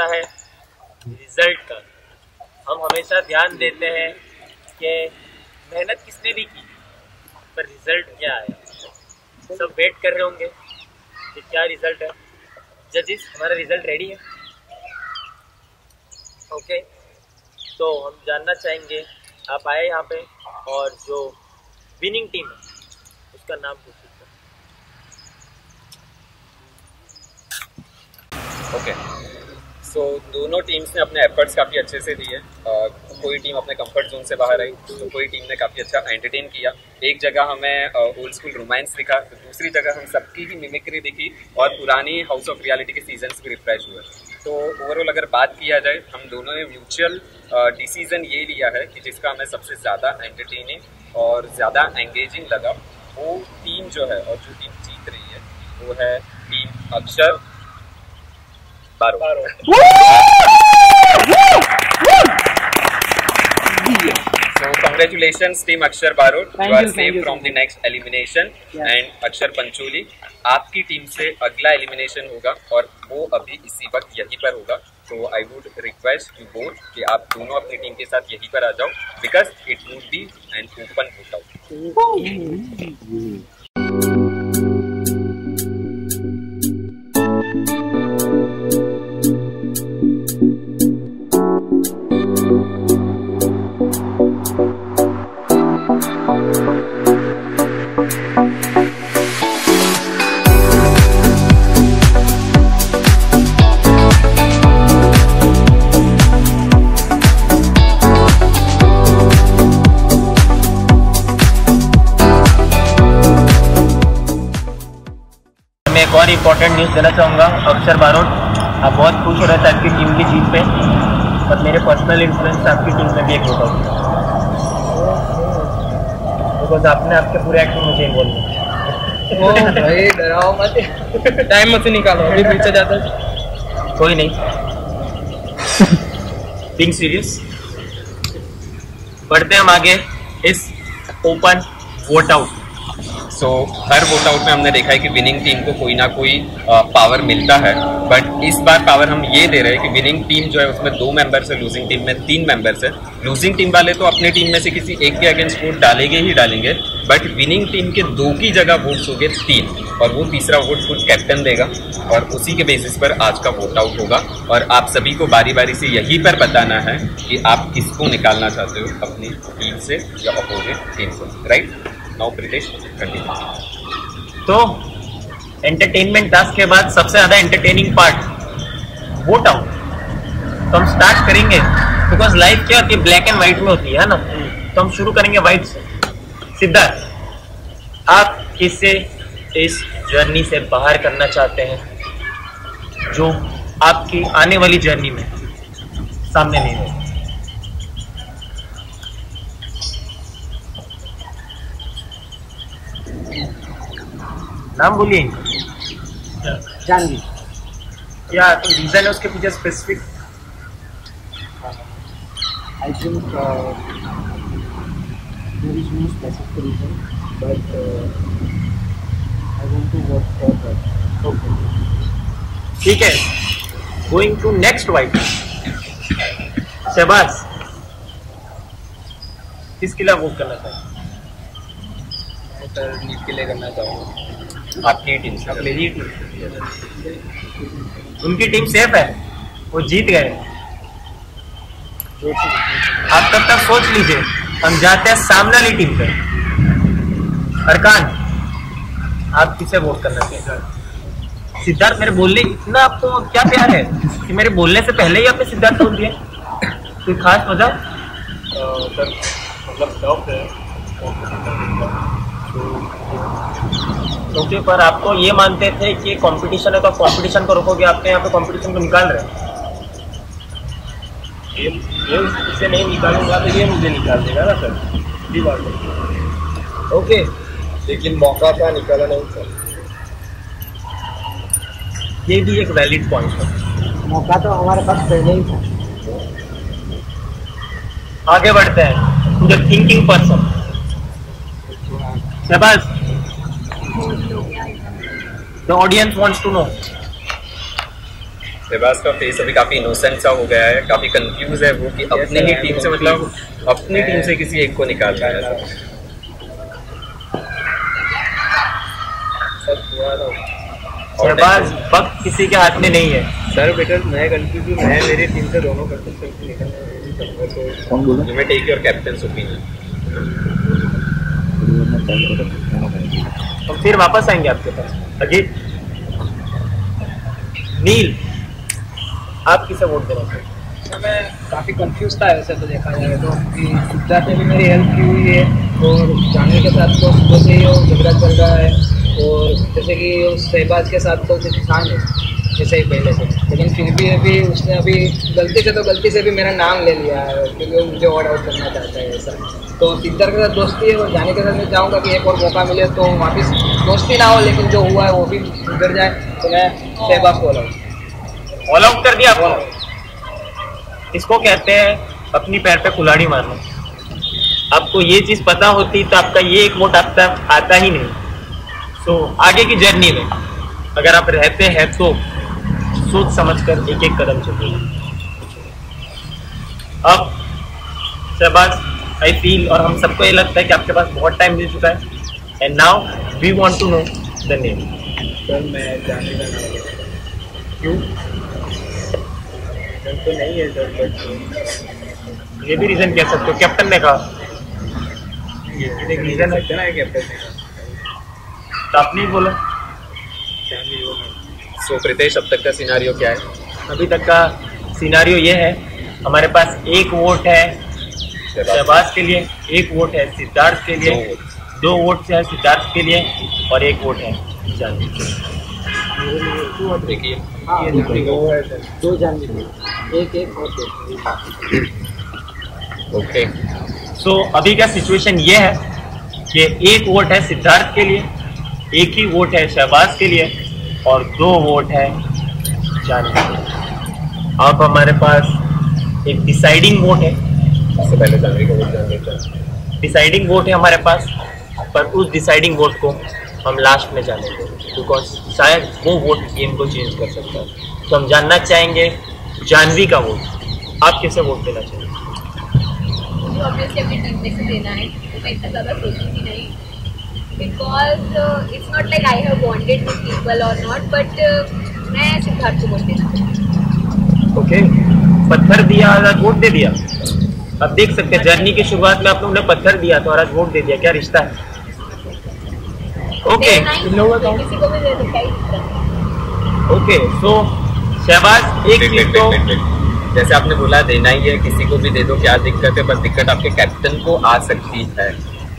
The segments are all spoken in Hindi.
आता है रिज़ल्ट का। हम हमेशा ध्यान देते हैं कि मेहनत किसने भी की, पर रिज़ल्ट क्या आया सब वेट कर रहे होंगे कि क्या रिज़ल्ट है। जजिस हमारा रिज़ल्ट रेडी है। ओके तो हम जानना चाहेंगे, आप आए यहाँ पे और जो विनिंग टीम है, उसका नाम पूछ ओके सो दोनों टीम्स ने अपने एफर्ट्स काफ़ी अच्छे से दिए। कोई टीम अपने कंफर्ट जोन से बाहर आई तो कोई टीम ने काफ़ी अच्छा एंटरटेन किया। एक जगह हमें ओल्ड स्कूल रोमांस दिखा तो दूसरी जगह हम सबकी ही मिमिक्री दिखी और पुरानी हाउस ऑफ़ रियलिटी के सीज़न भी रिफ्रेश हुए। तो ओवरऑल अगर बात किया जाए, हम दोनों ने म्यूचुअल डिसीज़न ये लिया है कि जिसका हमें सबसे ज़्यादा एंटरटेनिंग और ज़्यादा एंगेजिंग लगा, वो टीम जो है और जो टीम जीत रही है, वो है टीम अक्षर। बारो So congratulations team Akshar Barot. Thank you are safe from the next elimination Yeah. and Akshar Pancholi आपकी टीम से अगला एलिमिनेशन होगा और वो अभी इसी वक्त यहीं पर होगा तो I would request you both कि आप दोनों अपनी टीम के साथ यहीं पर आ जाओ because it would be an open vote out और इम्पोर्टेंट न्यूज़ देना चाहूँगा अक्षर बारोट। आप बहुत खुश हो रहे थे आपकी टीम की जीत पे और मेरे पर्सनल इन्फ्लुएंस आपकी टीम में भी एक होता है बिकॉज़ आपने आपके पूरे एक्ट में मुझे इन्वॉल्व किया भाई डराओ मत। टाइम मत निकालो अभी पीछे जाता है। कोई नहीं। बीइंग सीरियस बढ़ते हम आगे। इस open vote out so so, हर वोट आउट में हमने देखा है कि विनिंग टीम को कोई ना कोई पावर मिलता है। बट इस बार पावर हम ये दे रहे हैं कि विनिंग टीम जो है उसमें दो मेंबर्स है लूजिंग टीम में तीन मेंबर्स है। लूजिंग टीम वाले तो अपनी टीम में से किसी एक के अगेंस्ट वोट डालेंगे ही डालेंगे। बट विनिंग टीम के दो की जगह वोट्स हो गए तीन। और वो तीसरा वोट खुद कैप्टन देगा। और उसी के बेसिस पर आज का वोट आउट होगा। और आप सभी को बारी बारी से यहीं पर बताना है कि आप किसको निकालना चाहते हो अपनी टीम से या अपोजिट टीम से राइट नाउ कंटिन्यू तो एंटरटेनमेंट टास्क के बाद सबसे ज़्यादा एंटरटेनिंग पार्ट वोट आउट तो हम स्टार्ट करेंगे बिकॉज़ लाइफ क्या होती है ब्लैक एंड व्हाइट में होती है ना? तो हम शुरू करेंगे व्हाइट से. सिद्धार्थ, आप किससे इस जर्नी से बाहर करना चाहते हैं, जो आपकी आने वाली जर्नी में सामने नहीं रहे? नाम बोलिए इनका। जानवी। क्या कोई रीजन है उसके पीछे specific I think there is no specific reason, but uh, I want to work for that. Okay. ठीक है। Going to next wait Shehbaz. किसके लिए वोट करना चाहिए मैं सर लीड के लिए करना चाहूँगा। आपकी टीम से। अपनी ही टीम उनकी टीम सेफ़ है। वो जीत गए। आप तब तक सोच लीजिए हम जाते हैं सामने वाली टीम पे। अरकान आप किसे वोट करना चाहिए सिद्धार्थ मेरे बोलने इतना आपको क्या प्यार है? कि मेरे बोलने से पहले ही आपने सिद्धार्थ बोल दिया। कोई खास वजह? सर मतलब डाउट है। क्योंकि पर आपको ये मानते थे कि कंपटीशन है तो आप कंपटीशन को रोकोगे आपके यहाँ पे कंपटीशन को निकाल रहे हैं। ये ये इसे नहीं निकालूँगा तो ये मुझे निकाल देगा ना सर। सीधी बात है। ओके। लेकिन मौका था निकाला नहीं सर ये भी एक वैलिड पॉइंट है। मौका तो हमारे पास पहले ही था। आगे बढ़ते हैं। To the thinking person Shehbaz audience wants to know Shehbaz का फेस अभी काफ़ी इनोसेंट सा हो गया है काफ़ी कंफ्यूज है वो कि अपनी ही टीम से मतलब अपनी टीम से किसी एक को निकाल रहा है शहबाज वक्त किसी के हाथ में नहीं है। सर बेटा मैं कंफ्यूज हूँ मैं मेरी टीम से दोनों करते चलते निकलना नहीं? चाहूँगा तो opinion. तो फिर वापस आएँगे आपके पास। अजीत, नील, आप किसे वोट देना चाहिए मैं काफ़ी कंफ्यूज था ऐसे तो देखा जाए तो कि सिद्धार्थ ने भी मेरी हेल्प की हुई है, और जानवी के साथ तो सुबह से ही वो झगड़ा चल रहा है, और जैसे कि उस शहबाज के साथ तो कुछ था नहीं जैसे ही पहले से। लेकिन फिर भी अभी उसने अभी गलती से तो गलती से भी मेरा नाम ले लिया है, क्योंकि वो मुझे ऑर्ड करना चाहता है ऐसा। तो सिद्धार्थ के साथ दोस्ती है और जाने के साथ मैं चाहूँगा कि एक और मौका मिले तो वापस दोस्ती ना हो लेकिन जो हुआ है वो भी सुधर जाए तो मैं शहबाज को लाऊँ ऑल आउट कर दिया आपको इसको कहते हैं अपनी पैर पे कुल्हाड़ी मारना। आपको ये चीज़ पता होती तो आपका ये एक वोट आता आता ही नहीं। सो so, आगे की जर्नी में अगर आप रहते हैं तो सोच समझ कर एक एक कदम चलिए अब शहबाज आई फील और हम सबको ये लगता है कि आपके पास बहुत टाइम मिल चुका है। And now we want to know the name sir मैं जाने का नाम क्यों। तो नहीं है सर बट ये भी रीजन कह सकते हो कैप्टन ने कहा। ये रीज़न है ना कैप्टन ने कहा। तो आपने ही बोला। So प्रितेश अब तक का सिनारियो क्या है? अभी तक का सिनारियो ये है हमारे पास एक वोट है शहबाज के लिए एक वोट है सिद्धार्थ के लिए दो वोट। है सिद्धार्थ के लिए और एक वोट है जानवी के लिए। दो जानवी एक एक और दो। ओके। सो अभी का सिचुएशन ये है कि एक वोट है सिद्धार्थ के लिए एक ही वोट है शहबाज के लिए और दो वोट है जानवी के अब हमारे पास एक डिसाइडिंग वोट है। सबसे पहले जानवी का वोट जान लेते डिसाइडिंग वोट है हमारे पास पर उस डिसाइडिंग वोट को हम लास्ट में जानेंगे बिकॉज़ शायद वो वोट गेम को चेंज कर सकता है। तो हम जानना चाहेंगे जानवी का वोट आप किसे वोट देना नहीं। Because it's not like I have wanted with people और नॉट बट मैं सिद्धार्थ को वोट देना ओके पत्थर दिया वोट दे दिया अब देख सकते हैं जर्नी की शुरुआत में आप लोगों ने पत्थर दिया तो और आज वोट दे दिया क्या रिश्ता है? ओके देना किसी को भी दे दो क्या दिक्कत ओके सो शहबाज एक चीज़ तो. जैसे आपने बोला देना ही है किसी को भी दे दो क्या दिक्कत है? बस दिक्कत आपके कैप्टन को आ सकती है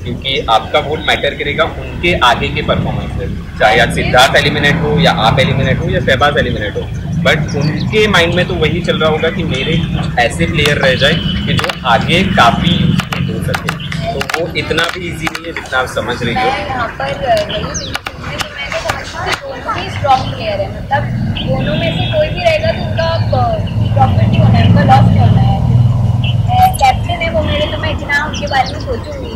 क्योंकि आपका वोट मैटर करेगा उनके आगे के परफॉर्मेंस से चाहे आप सिद्धार्थ एलिमिनेट हो या आप एलिमिनेट हो या शहबाज एलिमिनेट हो. बट उनके माइंड में तो वही चल रहा होगा कि मेरे कुछ ऐसे प्लेयर रह जाए कि जो आगे काफ़ी यूजफुल हो सके। तो वो इतना भी इजी नहीं है जितना आप समझ रही हो। यहाँ पर स्ट्रॉन्ग प्लेयर है मतलब दोनों में से कोई भी रहेगा तो उनका प्रॉफिट नहीं होना है उनका लॉस नहीं होना है। कैप्टन है वो मेरे तो मैं इतना उनके बारे में सोचूँगी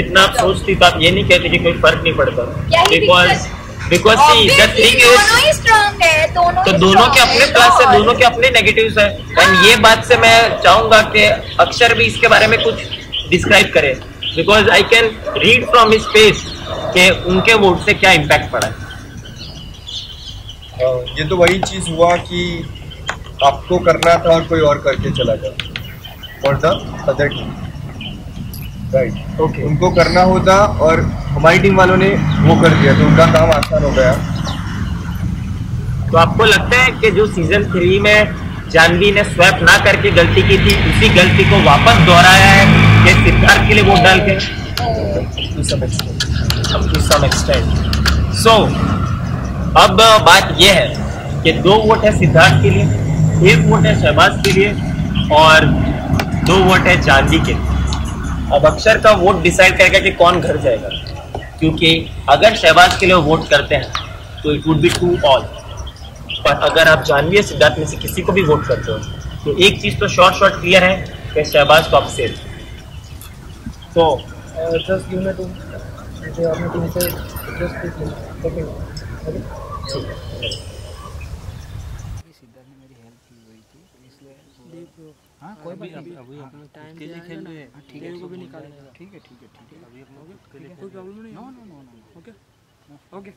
इतना आप सोचती तो आप ये नहीं कहते कि कोई फ़र्क नहीं पड़ता। Because? Because see the thing दोनों इज़ ही है दोनों तो दोनों के अपने प्लस है दोनों के अपने नेगेटिव्स है। एंड ये बात से मैं चाहूँगा कि अक्षर भी इसके बारे में कुछ डिस्क्राइब करे। Because I can read from his face कि उनके वोट से क्या इम्पैक्ट पड़ा। है हाँ, ये तो वही चीज़ हुआ कि आपको करना था और कोई और करके चला गया। For the other team right okay उनको करना होता और हमारी टीम वालों ने वो कर दिया तो उनका काम आसान हो गया। तो आपको लगता है कि जो सीज़न थ्री में जानवी ने स्वैप ना करके गलती की थी उसी गलती को वापस दोहराया है कि सिद्धार्थ के लिए वोट डाल के. So, अब बात यह है कि दो वोट है सिद्धार्थ के लिए एक वोट है शहबाज के लिए और दो वोट है जानवी के लिए। अब अक्षर का वोट डिसाइड करेगा कि कौन घर जाएगा क्योंकि अगर शहबाज के लिए वोट करते हैं तो it would be to all पर अगर आप जानवी सिद्धार्थ में से किसी को भी वोट करते हो तो एक चीज़ तो शॉर्ट शॉर्ट क्लियर है कि शहबाज टॉप सेल तो से जस्ट ओके हाँ कोई बात नहीं। अभी टाइम के लिए खेल रहे हैं ठीक है को भी निकालेंगे। ठीक है ठीक है ठीक है। अभी अपना कोई प्रॉब्लम नहीं no no no no okay okay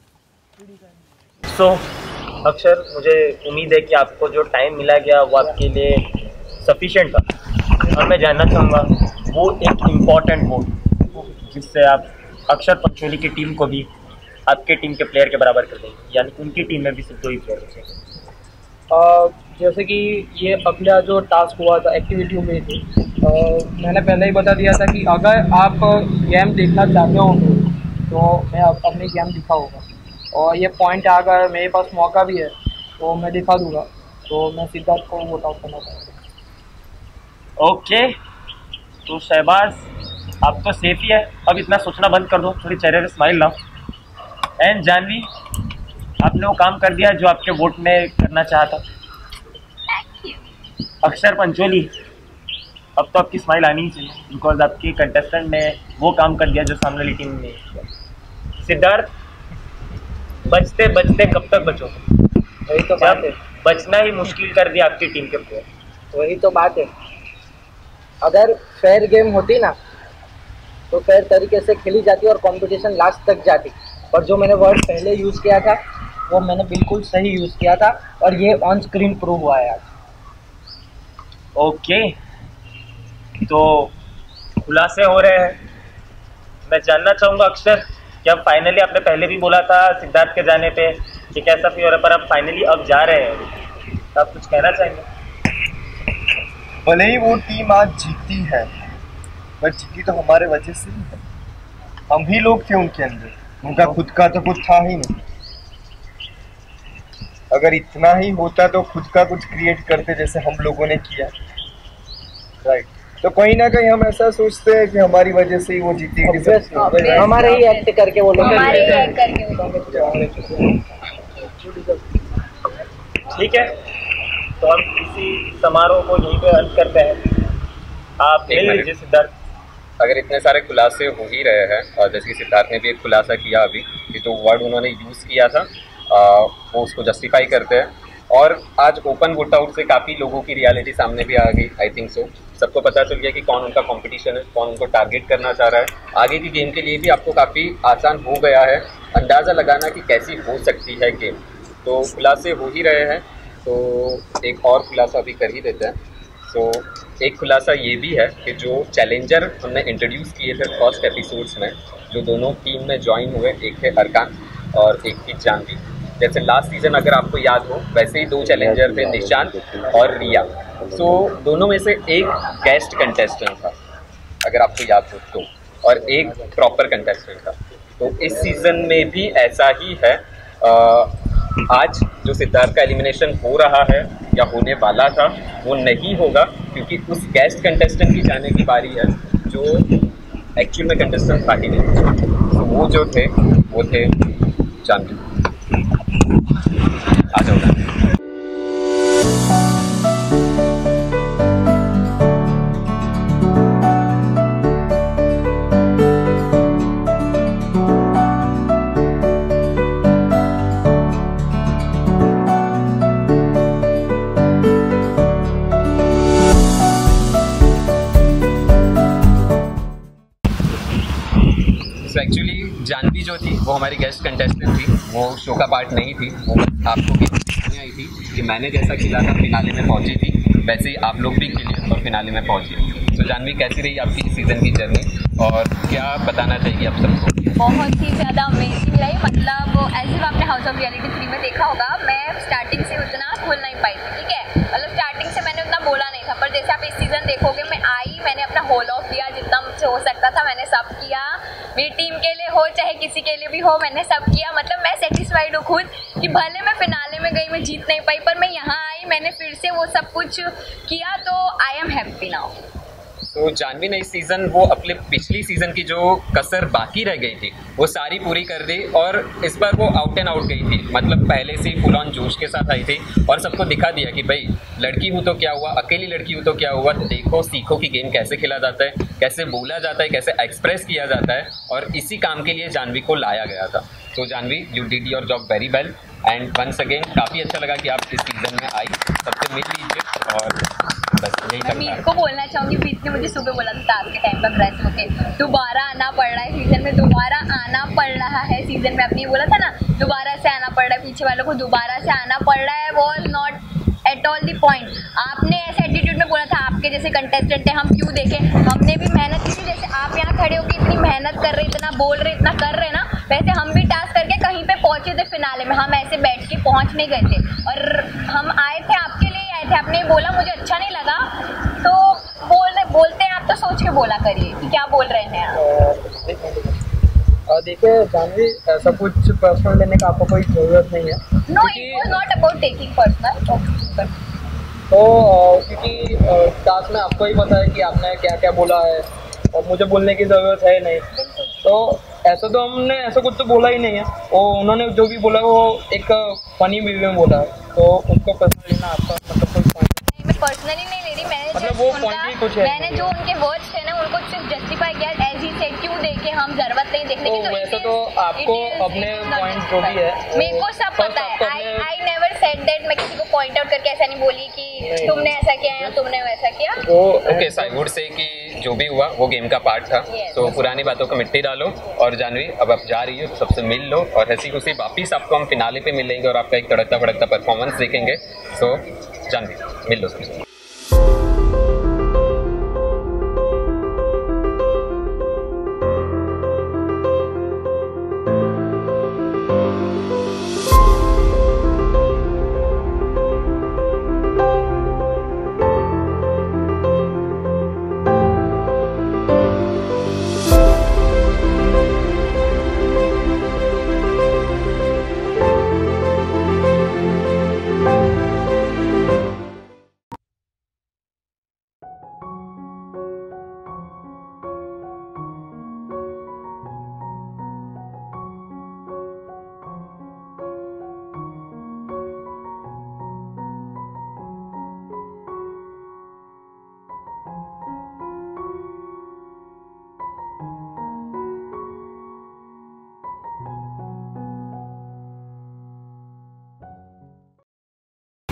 so Akshar मुझे उम्मीद है कि आपको जो टाइम मिला गया वो आपके लिए सफिशेंट था। और मैं जानना चाहूँगा वो एक इंपॉर्टेंट वोट जिससे आप अक्षर पंचोली की टीम को भी आपके टीम के प्लेयर के बराबर कर देंगे। यानी उनकी टीम में भी सिर्फ़ दो ही प्लेयर बचेंगे अ, जैसे कि ये अगला जो टास्क हुआ था एक्टिविटी हुई थी मैंने पहले ही बता दिया था कि अगर आप गेम देखना चाहते हो तो मैं अप- अपनी गेम दिखाऊँगा। और ये पॉइंट अगर मेरे पास मौका भी है तो मैं दिखा दूँगा। तो मैं सिद्धार्थ को वोट आउट करना चाहूँगा ओके तो शहबाज आप तो सेफ़ ही है। अब इतना सोचना बंद कर दो, थोड़ी चेहरे पे स्माइल लाओ। एंड जानवी आपने वो काम कर दिया जो आपके वोट में करना चाहता था? अक्षर पंचोली अब तो आपकी स्माइल आनी ही चाहिए बिकॉज़ आपके कंटेस्टेंट ने वो काम कर दिया जो सामने वाली टीम ने किया। सिद्धार्थ बचते बचते कब तक बचोगे? वही तो बात है। बचना ही मुश्किल कर दिया आपकी टीम के प्लेयर वही तो बात है। अगर फेयर गेम होती ना तो फेयर तरीके से खेली जाती और कंपटीशन लास्ट तक जाती। और जो मैंने वर्ड पहले यूज़ किया था वो मैंने बिल्कुल सही यूज़ किया था और ये ऑन स्क्रीन प्रूव हुआ है आज। ओके तो खुलासे हो रहे हैं। मैं जानना चाहूँगा अक्सर कि अब फाइनली आपने पहले भी बोला था सिद्धार्थ के जाने पे कि कैसा फील हो रहा है पर अब फाइनली अब जा रहे हैं। तो आप कुछ कहना चाहेंगे? भले ही वो टीम आज जीती है पर जीती तो हमारे वजह से ही है। हम ही लोग थे उनके अंदर। उनका खुद का तो कुछ था ही नहीं। अगर इतना ही होता तो खुद का कुछ क्रिएट करते जैसे हम लोगों ने किया। राइट तो कहीं ना कहीं हम ऐसा सोचते हैं कि हमारी वजह से ही वो जीती है। हमारे ही एक्ट करके वो लोग हमारे hack करके वो लोग ठीक है। तो हम इसी समारोह को यहीं पे अंत करते हैं। आप मिल। सिद्धार्थ। अगर इतने सारे खुलासे हो ही रहे हैं और जैसे कि सिद्धार्थ ने भी एक खुलासा किया अभी कि जो वर्ड उन्होंने यूज़ किया था वो उसको जस्टिफाई करते हैं। और आज ओपन वोट आउट से काफ़ी लोगों की रियलिटी सामने भी आ गई आई थिंक सो सबको पता चल गया कि कौन उनका कंपटीशन है, कौन उनको टारगेट करना चाह रहा है। आगे की गेम के लिए भी आपको काफ़ी आसान हो गया है अंदाज़ा लगाना कि कैसी हो सकती है गेम तो खुलासे हो ही रहे हैं। तो एक और खुलासा भी कर ही देते हैं। सो एक खुलासा ये भी है कि जो चैलेंजर हमने इंट्रोड्यूस किए थे फ़र्स्ट एपिसोड्स में, जो दोनों टीम में ज्वाइन हुए, एक थे अरकान और एक थी जानवी जैसे लास्ट सीज़न अगर आपको याद हो वैसे ही दो चैलेंजर थे निशांत और रिया। सो so, दोनों में से एक गेस्ट कंटेस्टेंट था अगर आपको याद हो तो और एक प्रॉपर कंटेस्टेंट था। तो इस सीज़न में भी ऐसा ही है। अ, आज जो सिद्धार्थ का एलिमिनेशन हो रहा है या होने वाला था वो नहीं होगा क्योंकि उस गेस्ट कंटेस्टेंट की जाने की बारी है जो एक्चुअल में कंटेस्टेंट था ही नहीं। तो वो जो थे वो थे जानवी। आ एक्चुअली जानवी जो थी वो हमारी गेस्ट कंटेस्टेंट थी वो शो का पार्ट नहीं थी। वो आपको भी आई थी कि मैंने जैसा खेला था फिनाले में पहुँची थी, वैसे ही आप लोग भी खेले और फिनाले में पहुँचे सो जानवी, कैसी रही आपकी सीज़न की जर्नी और क्या बताना चाहिए आप सबको? बहुत ही ज़्यादा अमेजिंग रही। मतलब ऐसे में आपने हाउस ऑफ़ रियलिटी थ्री में देखा होगा, मैं स्टार्टिंग से उतना खुल नहीं पाई थी, ठीक है? मतलब स्टार्टिंग से मैंने उतना बोला नहीं था, पर जैसे आप इस सीज़न देखोगे, मैं आई, मैंने अपना होल ऑफ़ दिया, जितना मुझसे हो सकता था, मैंने सब मेरी टीम के लिए हो, चाहे किसी के लिए भी हो, मैंने सब किया। मतलब मैं सेटिस्फाइड हूँ खुद कि भले मैं फिनाले में गई, मैं जीत नहीं पाई, पर मैं यहाँ आई, मैंने फिर से वो सब कुछ किया तो आई एम हैप्पी नाउ तो जानवी ने इस सीज़न वो अपने पिछली सीज़न की जो कसर बाकी रह गई थी, वो सारी पूरी कर दी और इस बार वो आउट एंड आउट गई थी। मतलब पहले से फुल ऑन जोश के साथ आई थी और सबको दिखा दिया कि भाई, लड़की हूँ तो क्या हुआ, अकेली लड़की हूँ तो क्या हुआ, देखो, सीखो कि गेम कैसे खेला जाता है, कैसे बोला जाता है, कैसे एक्सप्रेस किया जाता है और इसी काम के लिए जानवी को लाया गया था। तो Jhanvi you did your job very well and once again काफ़ी अच्छा लगा कि आप इस सीज़न में आई। सबसे मिल लीजिए और बस यही मैं मीत को बोलना चाहूँगी मीत ने मुझे सुबह बोला था टास्क के टाइम पर फ्रेश होके दोबारा आना पड़ रहा है सीज़न में दोबारा आना पड़ रहा है सीज़न में। आपने बोला था ना दोबारा से आना पड़ रहा है पीछे वालों को दोबारा से आना पड़ रहा है was not at all the point आपने ऐसे एटीट्यूड में बोला था आपके जैसे कंटेस्टेंट है हम क्यों देखें? हमने भी मेहनत की थी जैसे आप यहाँ खड़े होकर इतनी मेहनत कर रहे इतना बोल रहे इतना कर रहे ना वैसे हम भी टास्क करके कहीं पे पहुँचे थे फिनाले में हम ऐसे बैठ के पहुँच नहीं गए थे। और हम आए थे आपके लिए आए थे। आपने बोला मुझे अच्छा नहीं लगा। तो बोल बोलते हैं आप तो सोच के बोला करिए कि क्या बोल रहे हैं आप। देखिए जानवी ऐसा कुछ पर्सनल लेने का आपको कोई ज़रूरत नहीं है no it was not about taking personal तो क्योंकि टास्क में आपको ही पता है कि आपने क्या क्या बोला है और मुझे बोलने की ज़रूरत है नहीं। तो ऐसा तो हमने ऐसा कुछ तो बोला ही नहीं है। और उन्होंने जो भी बोला वो एक फनी वे में बोला है। तो उसको पर्सनल लेना आपका मतलब कोई नहीं, मैं पर्सनली नहीं ले रही मैंने मतलब वो उनका- point ही कुछ है। मैंने जो उनके वर्ड्स थे ना उनको सिर्फ़ जस्टिफाई किया एज ही सेड क्यों देखे हम ज़रूरत नहीं देखने की तो वैसे तो आपको अपने point जो भी है, मेरे को सब पता है। I I never said that मैं किसी को पॉइंट आउट करके ऐसा नहीं बोली कि तुमने ऐसा किया या तुमने वैसा किया। Okay so I would say कि जो भी हुआ वो गेम का पार्ट था. तो पुरानी बातों को मिट्टी डालो और जानवी अब आप जा रही हो सबसे मिल लो और हँसी खुशी वापिस आपको हम फिनाले पे मिलेंगे और आपका एक तड़कता भड़कता परफॉर्मेंस देखेंगे। सो जानवी मिल लो सबसे।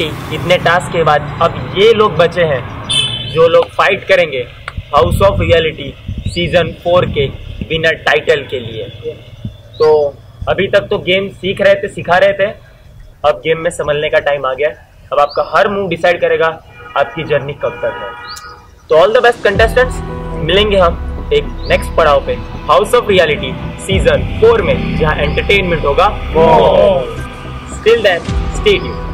इतने टास्क के बाद अब ये लोग बचे हैं जो लोग फाइट करेंगे house of reality season four के विनर टाइटल के लिए। तो अभी तक तो गेम सीख रहे थे सिखा रहे थे। अब गेम में संभलने का टाइम आ गया। अब आपका हर मूव डिसाइड करेगा आपकी जर्नी कब तक है। तो ऑल द बेस्ट कंटेस्टेंट्स मिलेंगे हम एक नेक्स्ट पड़ाव पे house of reality season four में जहाँ एंटरटेनमेंट होगा। Still then stay tuned